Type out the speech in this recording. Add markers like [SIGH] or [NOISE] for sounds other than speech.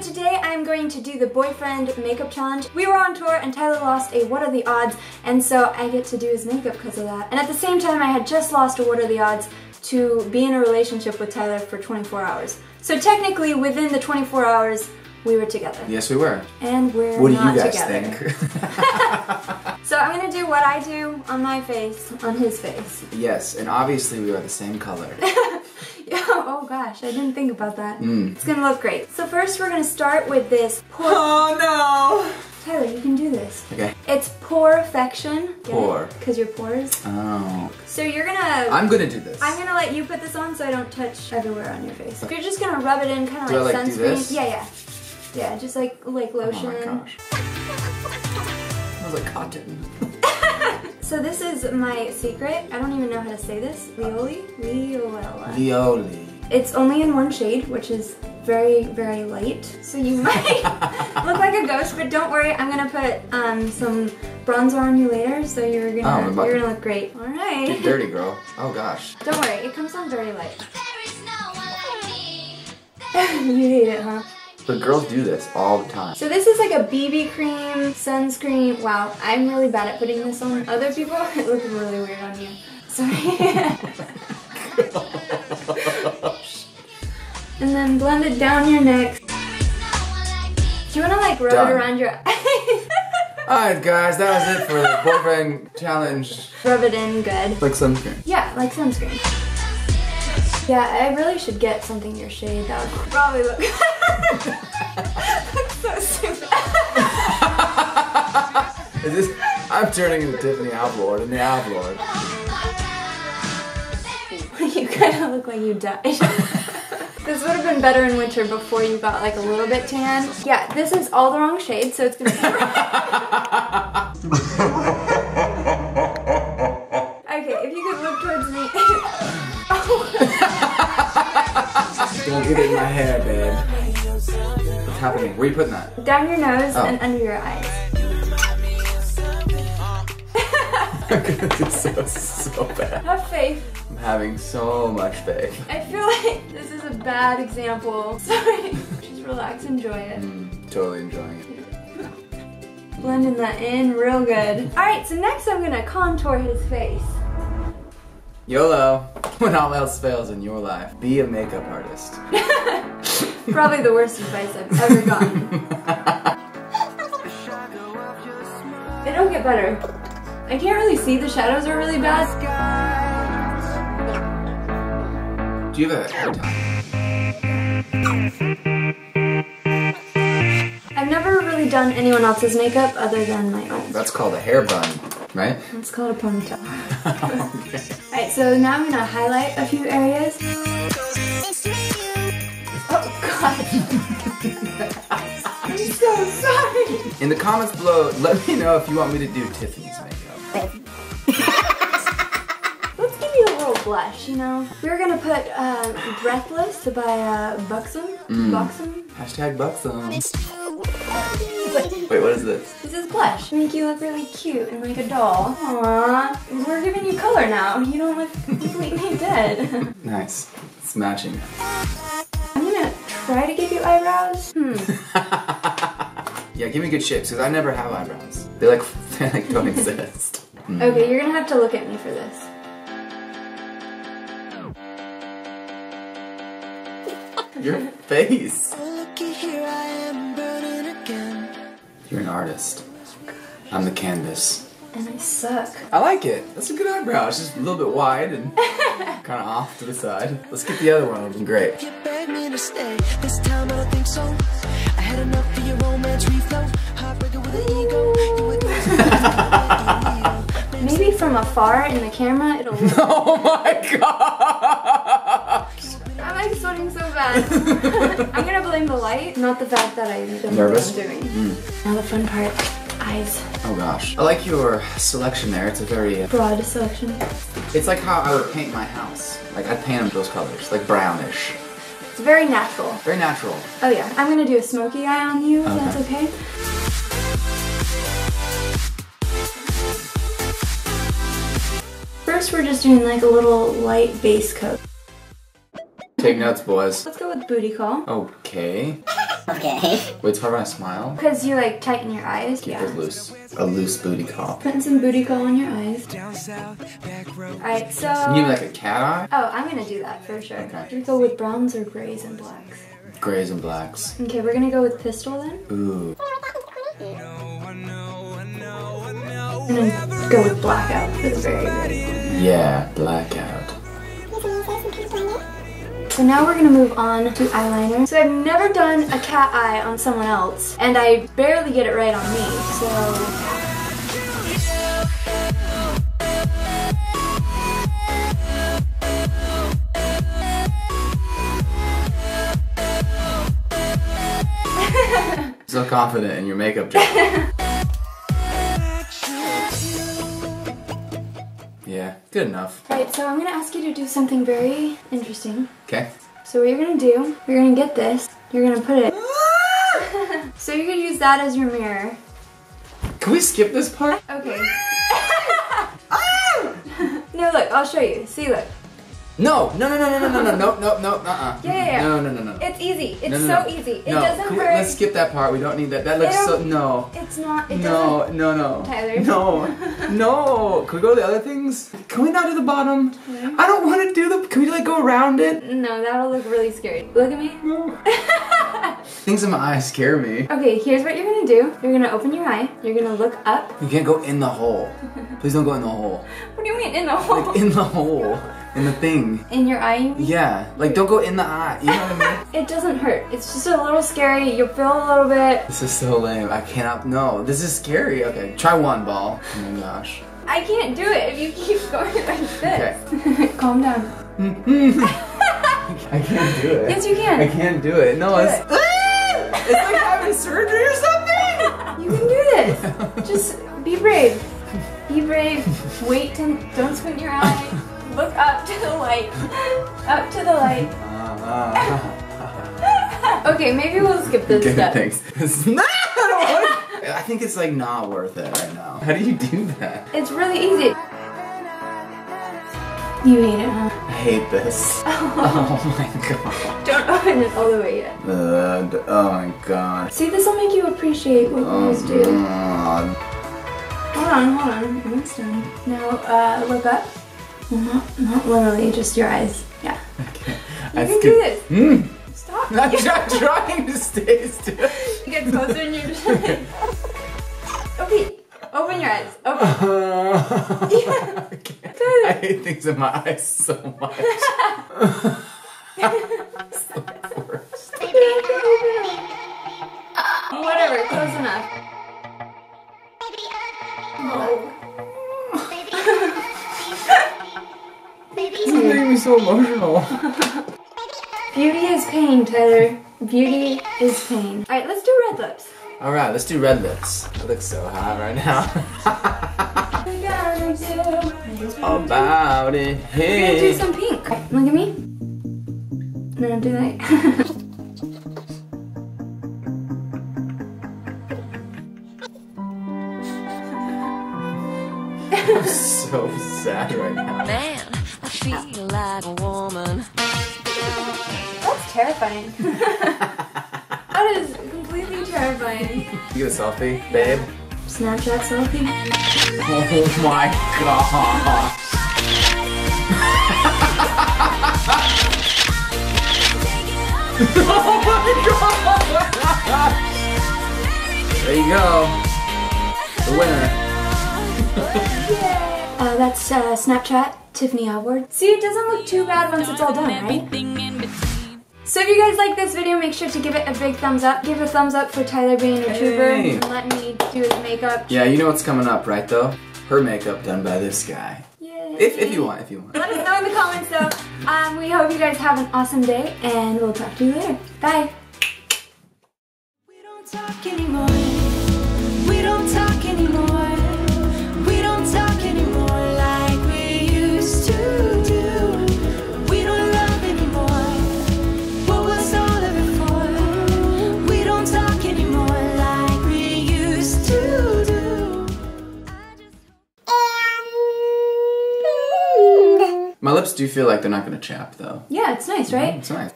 so today I'm going to do the boyfriend makeup challenge. We were on tour and Tyler lost a what are the odds and so I get to do his makeup because of that. And at the same time I had just lost a what are the odds to be in a relationship with Tyler for 24 hours. So technically within the 24 hours we were together. Yes, we were. And we're What do you guys together. think? [LAUGHS] [LAUGHS] So I'm gonna do what I do on my face, on his face. yes, and obviously we are the same color. [LAUGHS] Yeah, gosh, I didn't think about that. Mm. It's gonna look great. So first we're gonna start with this pore. oh no! Tyler, you can do this. Okay. It's porefection. Pore. Because your pores. Oh. So you're gonna. I'm gonna do this. I'm gonna let you put this on so I don't touch everywhere on your face. You're just gonna rub it in, kind of Do like, like, do sunscreen. this? Yeah, yeah, yeah. Just like like lotion. Oh lotion. my gosh. Smells like cotton. [LAUGHS] So this is my secret. I don't even know how to say this. Lioli, Liola. Violi. It's only in one shade, which is very, very light. So you [LAUGHS] might look like a ghost, but don't worry. I'm gonna put um, some bronzer on you later, so you're Oh, gonna I'm you're gonna look great. All right. Get dirty, [LAUGHS] girl. Oh gosh. Don't worry, it comes on very light. No like [LAUGHS] you hate it, huh? But girls do this all the time. So this is like a BB cream, sunscreen. Wow, I'm really bad at putting this on other people. It looks really weird on you. Sorry. And then blend it down your neck. There is no one like me. Do you wanna like rub Done. it around your eyes? [LAUGHS] Alright guys, that was it for the boyfriend challenge. rub it in good. Like sunscreen. Yeah, like sunscreen. Yeah, I really should get something your shade. That would probably look, [LAUGHS] look so stupid. [LAUGHS] Is this I'm turning into Tiffany Alvord in the Alblord. you kind of look like you died. This would have been better in winter before you got like a little bit tan. Yeah, this is all the wrong shade, so it's gonna be. [LAUGHS] okay, if you could look towards me. oh. [LAUGHS] Don't get it in my hair, babe. What's happening? Where are you putting that? Down your nose Oh. and under your eyes. This is so, so bad. Have faith. I'm having so much faith. I feel like this is a bad example. [LAUGHS] Sorry. Just relax, enjoy it. Mm, totally enjoying it. Blending that in real good. Alright, so next I'm gonna contour his face. YOLO. [LAUGHS] When all else fails in your life, be a makeup artist. [LAUGHS] Probably the worst advice I've ever gotten. They don't get better. I can't really see, the shadows are really bad. Do you have a hair tie? I've never really done anyone else's makeup other than my own. That's called a hair bun, right? That's called a ponytail. [LAUGHS] Alright, so now I'm gonna highlight a few areas. Oh god. [LAUGHS] I'm so sorry. In the comments below, let me know if you want me to do Tiffany's blush, you know? We're gonna put uh, Breathless by uh, Buxom. Buxom. Hashtag buxom. Wait, what is this? This is blush. Make you look really cute and like a doll. Aww. We're giving you color now. You don't look completely [LAUGHS] dead. Nice. It's matching. I'm gonna try to give you eyebrows. Hmm. [LAUGHS] Yeah, give me good shapes, because I never have eyebrows. They like, [LAUGHS] they like don't exist. Okay, you're gonna have to look at me for this. Face. Looky here, I am burning again. You're an artist. I'm the canvas. And I suck. I like it. That's a good eyebrow. It's just a little bit wide and [LAUGHS] kind of off to the side. Let's get the other one looking great. You begged me to stay. This time I don't think so. I had enough of your romance reflow. Heartbreaker with an ego. [LAUGHS] Maybe from afar in the camera, it'll [LAUGHS] look. Oh my gosh! I'm like sweating so bad. [LAUGHS] I'm gonna blame the light, not the fact that I don't Nervous? know what I'm doing. Now the fun part, eyes. Oh gosh. I like your selection there. It's a very, uh, Broad selection. it's like how I would paint my house. Like I'd paint them those colors, like brownish. It's very natural. Very natural. Oh yeah, I'm gonna do a smoky eye on you, if that's okay. First, we're just doing like a little light base coat. Take notes, boys. Let's go with booty call. Okay. Okay. Wait, it's hard when I smile? Because you like tighten your eyes. Keep yeah. it loose. A loose booty call. Putting some booty call on your eyes. Down south, back road. Alright, so. You mean like a cat eye? Oh, I'm gonna do that for sure. Okay. Should we go with browns or grays and blacks? Grays and blacks. Okay, we're gonna go with pistol then. Ooh. And then go with blackout for the very very. Yeah, blackout. So now we're gonna move on to eyeliner. So I've never done a cat eye on someone else, and I barely get it right on me. So [LAUGHS] So confident in your makeup job. [LAUGHS] yeah, good enough. Alright, so I'm gonna ask you to do something very interesting. Okay. So what you're gonna do, you're gonna get this, you're gonna put it. [LAUGHS] so you're gonna use that as your mirror. Can we skip this part? Okay. [LAUGHS] [LAUGHS] no, look, I'll show you. See, look. No, no, no, no, no, no, no, no, no, no, uh-uh. Yeah, yeah, yeah. No, no, no, no. It's easy. It's no, no, so no. easy. It no. doesn't Can we- hurt. Let's skip that part. We don't need that. That looks so. No. It's not. It No, doesn't. no, no. Tyler. No, no. Can we go to the other things? Can we not do the bottom? I don't want to do the. Can we like go around it? No, that'll look really scary. Look at me. Things in my eyes scare me. Okay, here's what you're gonna do. You're gonna open your eye. You're gonna look up. You can't go in the hole. Please don't go in the hole. What do you mean in the hole? Like in the hole. In the thing. in your eye, you mean? Yeah. Like don't go in the eye. You know what I mean? [LAUGHS] It doesn't hurt. It's just a little scary. You'll feel a little bit. This is so lame. I cannot. No, this is scary. Okay, try one ball. Oh my gosh. I can't do it if you keep [LAUGHS] going like this. Okay. [LAUGHS] Calm down. I can't do it. Yes, you can. I can't do it. No, Do it's. it. it's like having surgery or something. You can do this. Just be brave. Be brave. Wait to don't squint your eye. Look up to the light. Up to the light. [LAUGHS] Okay, maybe we'll skip this Okay, step. thanks. [LAUGHS] It's. I don't want it. I think it's like not worth it right now. How do you do that? It's really easy. You hate it, huh? I hate this. [LAUGHS] Oh my god. Don't open it all the way yet. Uh, oh my god. See, this will make you appreciate what you always do. God. Hold on, hold on. Almost done. Now, uh, look up. Not, not literally, just your eyes. Yeah. Okay. You can do this. Mm. Stop. I'm try- trying to stay still. You get closer and you're just like... Okay, open your eyes. Open. [LAUGHS] I can't. [LAUGHS] I hate things in my eyes so much. [LAUGHS] so emotional. Beauty is pain, Tyler. Beauty is pain. Alright, let's do red lips. All right, let's do red lips. I look so hot right now. [LAUGHS] About it. We're gonna do some pink. Alright, look at me. No, do that. [LAUGHS] I'm so sad right now. Man, terrifying. [LAUGHS] that is completely terrifying. You get a selfie, babe? Snapchat selfie. Oh my god. [LAUGHS] oh my god. There you go. The winner. [LAUGHS] Uh, that's uh, Snapchat, Tiffany Alvord. See, it doesn't look too bad once it's all done, right? So if you guys like this video, make sure to give it a big thumbs up. Give a thumbs up for Tyler being a trooper Hey. and let me do his makeup. Yeah, you know what's coming up, right though? Her makeup done by this guy. Yay. If, if you want, if you want. Let us know in the comments though. Um, we hope you guys have an awesome day and we'll talk to you later. Bye. Do you feel like they're not gonna chap though. Yeah, it's nice, right? It's nice.